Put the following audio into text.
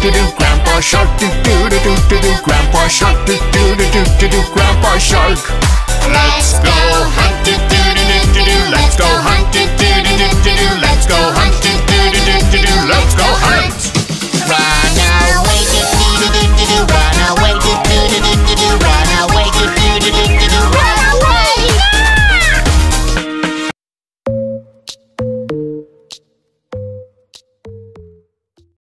do do Grandpa Shark do do do do do do Grandpa Shark do do do do do do Grandpa Shark.